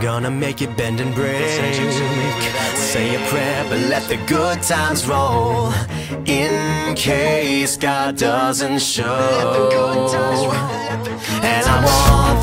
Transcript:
gonna make it bend and break. Say a prayer, but let the good times roll. In case God doesn't show. And I want